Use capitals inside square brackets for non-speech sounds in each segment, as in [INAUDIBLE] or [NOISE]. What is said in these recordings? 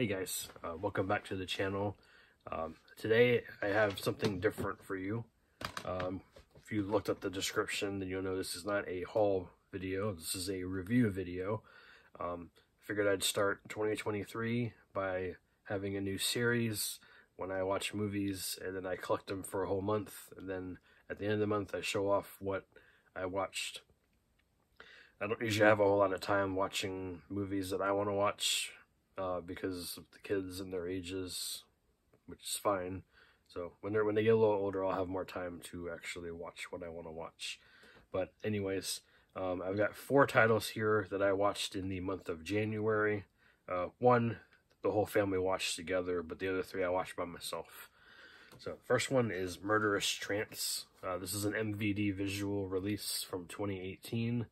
Hey guys, uh, welcome back to the channel. Um, today I have something different for you. Um, if you looked at the description, then you'll know this is not a haul video. This is a review video. Um, figured I'd start 2023 by having a new series when I watch movies and then I collect them for a whole month. And then at the end of the month, I show off what I watched. I don't usually have a whole lot of time watching movies that I want to watch uh, because of the kids and their ages, which is fine. So when they're when they get a little older, I'll have more time to actually watch what I want to watch. But anyways, um, I've got four titles here that I watched in the month of January. Uh, one, the whole family watched together, but the other three I watched by myself. So first one is Murderous Trance. Uh, this is an MVD visual release from 2018,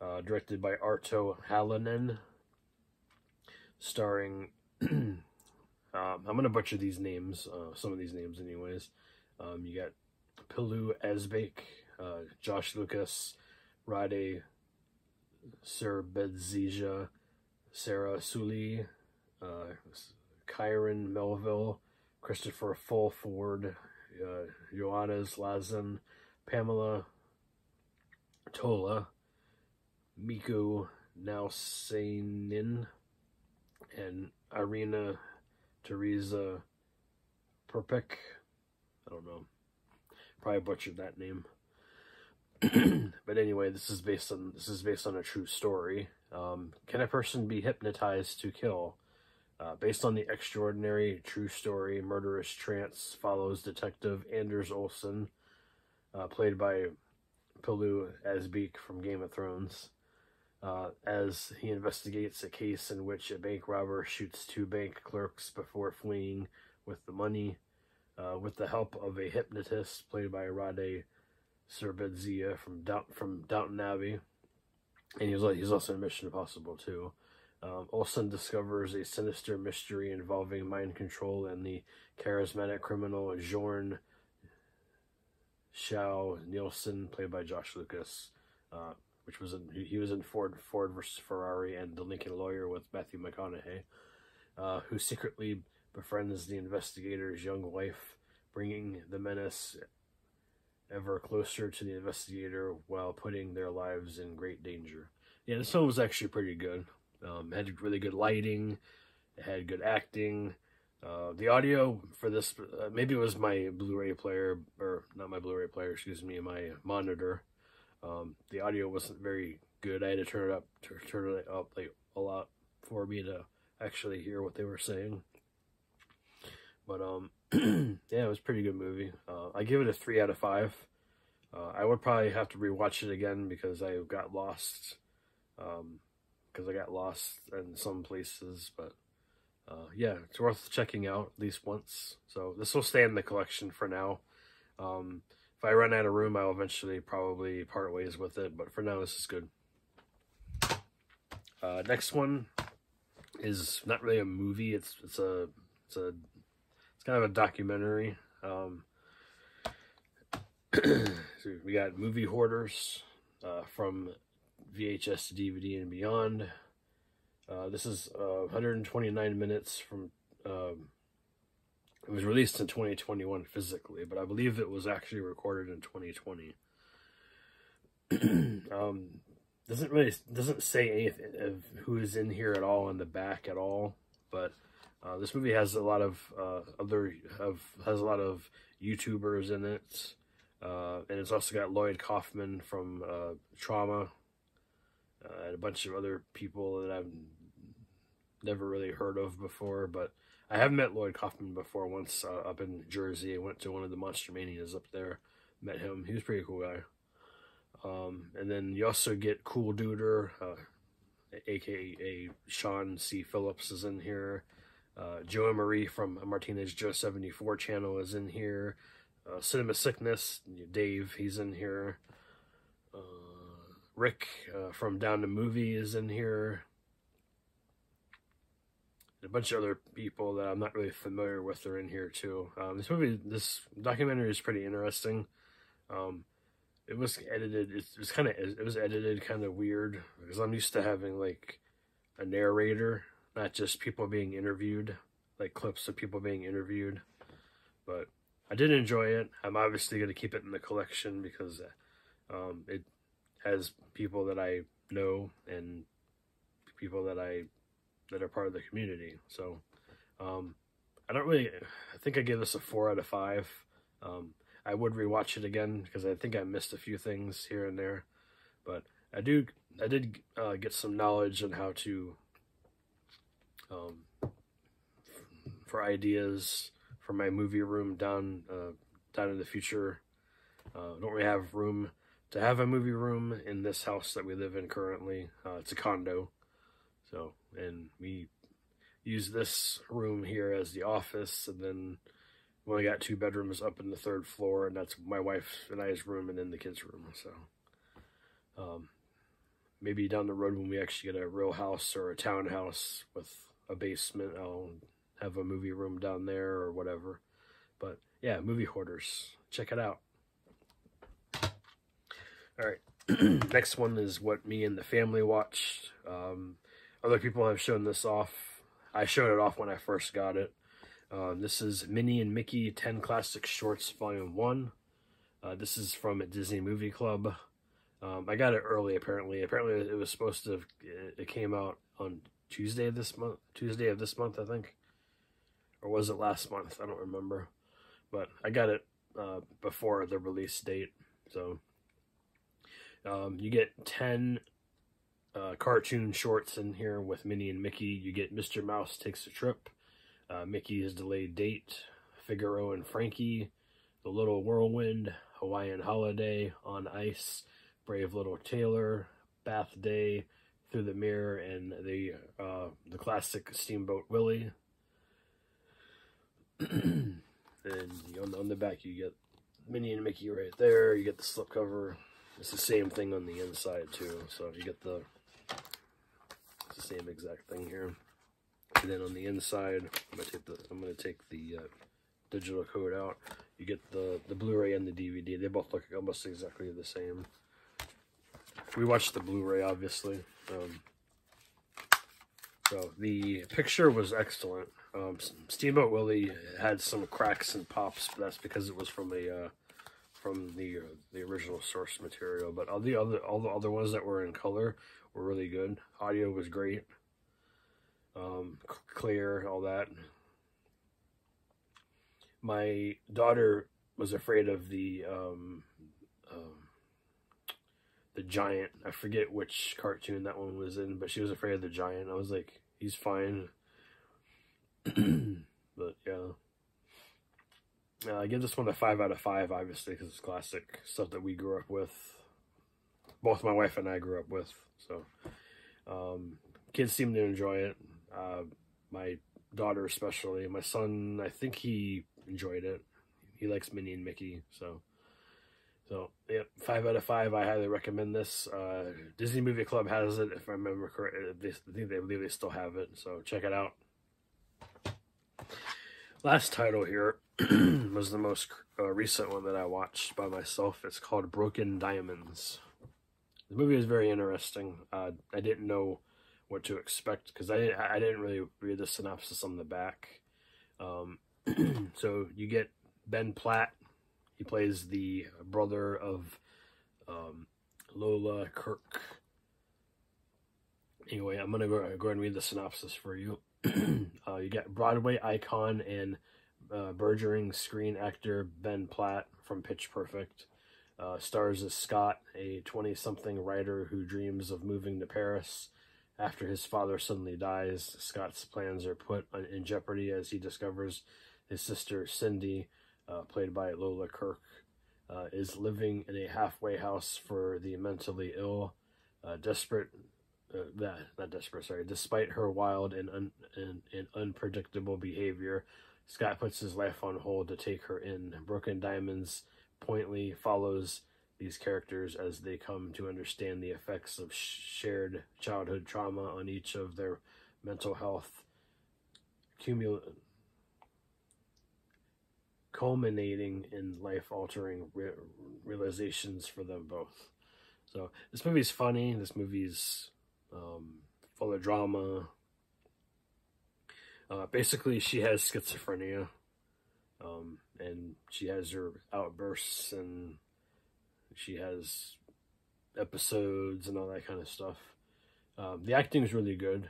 uh, directed by Arto Halonen starring, [CLEARS THROAT] um, I'm going to butcher these names, uh, some of these names anyways. Um, you got Pilou Asbæk, uh, Josh Lucas, Rade Serbedzija, Sarah Sully, uh, Kyron Melville, Christopher Fulford, uh, Johannes Lazen, Pamela Tola, Miku Nausainen, and Irina Teresa Perpek. I don't know. Probably butchered that name. [CLEARS THROAT] but anyway, this is based on this is based on a true story. Um, can a person be hypnotized to kill? Uh, based on the extraordinary true story, Murderous Trance follows Detective Anders Olsen, uh, played by Pilou Asbæk from Game of Thrones uh, as he investigates a case in which a bank robber shoots two bank clerks before fleeing with the money. Uh, with the help of a hypnotist played by Rade Serbedzija from from Downton Abbey, and he's he's also in Mission Impossible too. Um, Olsen discovers a sinister mystery involving mind control and the charismatic criminal Jorn Shao Nielsen, played by Josh Lucas. Uh, which was in he was in Ford Ford versus Ferrari and The Lincoln Lawyer with Matthew McConaughey, uh, who secretly befriends the investigator's young wife, bringing the menace ever closer to the investigator while putting their lives in great danger. Yeah, this film was actually pretty good. Um, had really good lighting, it had good acting. Uh, the audio for this, uh, maybe it was my Blu-ray player, or not my Blu-ray player, excuse me, my monitor. Um, the audio wasn't very good. I had to turn it up, turn it up like a lot for me to actually hear what they were saying. But um, [CLEARS THROAT] yeah, it was pretty good movie. Uh, I give it a three out of five. Uh, I would probably have to rewatch it again because I got lost. Um, because I got lost in some places, but uh, yeah, it's worth checking out at least once. So this will stay in the collection for now. Um, if I run out of room, I'll eventually probably part ways with it, but for now, this is good. Uh, next one is not really a movie. It's it's a it's a it's kind of a documentary. Um, [CLEARS THROAT] we got movie hoarders uh, from VHS to DVD and beyond. Uh, this is uh, 129 minutes from um, it was released in 2021 physically, but I believe it was actually recorded in 2020. [CLEARS THROAT] um, doesn't really doesn't say anything of who is in here at all in the back at all, but uh, this movie has a lot of uh, other of has a lot of YouTubers in it, uh, and it's also got Lloyd Kaufman from uh, Troma, uh, and a bunch of other people that I've never really heard of before, but I have met Lloyd Kaufman before once uh, up in Jersey. I went to one of the Monster Manias up there, met him. He was a pretty cool guy. Um, and then you also get Cool Duder, uh, aka Sean C. Phillips is in here. Uh, Joe Marie from Martinez Joe 74 channel is in here. Uh, Cinema Sickness, Dave, he's in here. Uh, Rick uh, from Down to Movie is in here a bunch of other people that I'm not really familiar with are in here too. Um, this movie, this documentary is pretty interesting. Um, it was edited. It was kind of it was edited kind of weird because I'm used to having like a narrator not just people being interviewed, like clips of people being interviewed. But I did enjoy it. I'm obviously going to keep it in the collection because um, it has people that I know and people that I that are part of the community. So um, I don't really. I think I gave this a four out of five. Um, I would rewatch it again because I think I missed a few things here and there, but I do. I did uh, get some knowledge on how to um, for ideas for my movie room down uh, down in the future. Uh, don't really have room to have a movie room in this house that we live in currently. Uh, it's a condo, so and we use this room here as the office, and then we only got two bedrooms up in the third floor, and that's my wife and I's room, and then the kids' room. So, um, maybe down the road when we actually get a real house or a townhouse with a basement, I'll have a movie room down there or whatever. But yeah, movie hoarders, check it out. All right, [CLEARS THROAT] next one is what me and the family watched. Um, other people have shown this off. I showed it off when I first got it. Um, this is Minnie and Mickey 10 Classic Shorts Volume 1. Uh, this is from a Disney Movie Club. Um, I got it early, apparently. Apparently, it was supposed to, it came out on Tuesday of this month. Tuesday of this month, I think. Or was it last month? I don't remember. But I got it uh, before the release date. So, um, you get 10 uh, cartoon shorts in here with Minnie and Mickey. You get Mr. Mouse Takes a Trip. Uh, Mickey's Delayed Date, Figaro and Frankie, The Little Whirlwind, Hawaiian Holiday, On Ice, Brave Little Tailor, Bath Day, Through the Mirror, and the uh, the classic Steamboat Willie. [CLEARS THROAT] and on, on the back you get Minnie and Mickey right there. You get the slipcover. It's the same thing on the inside too. So you get the same exact thing here. And then on the inside, I'm gonna take the I'm gonna take the uh, digital code out. You get the the Blu-ray and the DVD. They both look almost exactly the same. We watched the Blu-ray, obviously. Um, so the picture was excellent. Um, Steamboat Willie had some cracks and pops, but that's because it was from a uh, from the uh, the original source material. But all the other all the other ones that were in color were really good. Audio was great um, clear, all that. My daughter was afraid of the um, um, the giant. I forget which cartoon that one was in, but she was afraid of the giant. I was like, he's fine. [CLEARS THROAT] but yeah. Uh, I give this one a 5 out of 5, obviously, because it's classic stuff that we grew up with. Both my wife and I grew up with. So, um, kids seem to enjoy it. Uh, my daughter especially. My son, I think he enjoyed it. He likes Minnie and Mickey, so so yeah, five out of five. I highly recommend this. Uh, Disney Movie Club has it, if I remember correctly. I think they believe they still have it, so check it out. Last title here [CLEARS THROAT] was the most uh, recent one that I watched by myself. It's called Broken Diamonds. The movie is very interesting. Uh, I didn't know what to expect because I I didn't really read the synopsis on the back. Um, [CLEARS THROAT] so you get Ben Platt. He plays the brother of um, Lola Kirke. Anyway, I'm gonna go, go ahead and read the synopsis for you. [CLEARS THROAT] uh, you get Broadway icon and uh, screen actor Ben Platt from Pitch Perfect. Uh, stars as Scott, a 20-something writer who dreams of moving to Paris after his father suddenly dies, Scott's plans are put in jeopardy as he discovers his sister Cindy, uh, played by Lola Kirke, uh, is living in a halfway house for the mentally ill. Uh, desperate, uh, that not desperate, sorry. Despite her wild and, un, and, and unpredictable behavior, Scott puts his life on hold to take her in. Broken Diamonds pointedly follows these characters as they come to understand the effects of shared childhood trauma on each of their mental health, cumul- culminating in life-altering re- realizations for them both. So this movie's funny. This movie's um, full of drama. Uh, basically, she has schizophrenia, um, and she has her outbursts, and she has episodes and all that kind of stuff. Um, the acting is really good.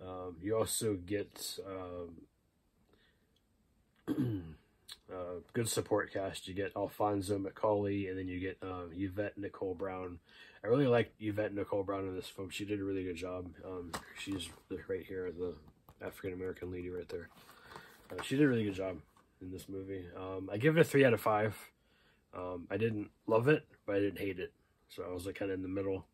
Um, you also get um, [CLEARS THROAT] uh, good support cast. You get Alphonso McAuley, and then you get um, Yvette Nicole Brown. I really like Yvette Nicole Brown in this film. She did a really good job. Um, she's right here, the African American lady right there. Uh, she did a really good job in this movie. Um, I give it a three out of five. Um, I didn't love it, but I didn't hate it. So I was like kind of in the middle.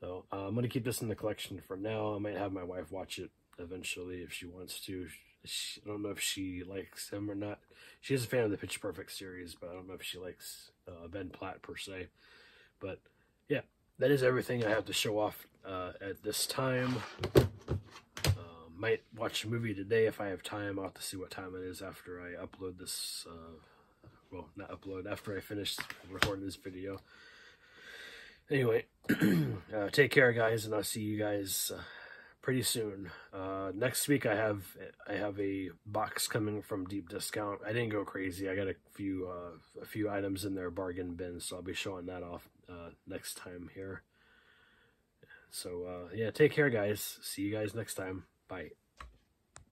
So uh, I'm gonna keep this in the collection for now. I might have my wife watch it eventually if she wants to. She, I don't know if she likes him or not. She is a fan of the Pitch Perfect series, but I don't know if she likes uh, Ben Platt per se. But yeah, that is everything I have to show off uh, at this time. Might watch a movie today if I have time. I'll have to see what time it is after I upload this. Uh, well, not upload, after I finish recording this video. Anyway, [CLEARS THROAT] uh, take care, guys, and I'll see you guys uh, pretty soon. Uh, next week, I have I have a box coming from Deep Discount. I didn't go crazy. I got a few uh, a few items in their bargain bin, so I'll be showing that off uh, next time here. So uh, yeah, take care, guys. See you guys next time. Bye.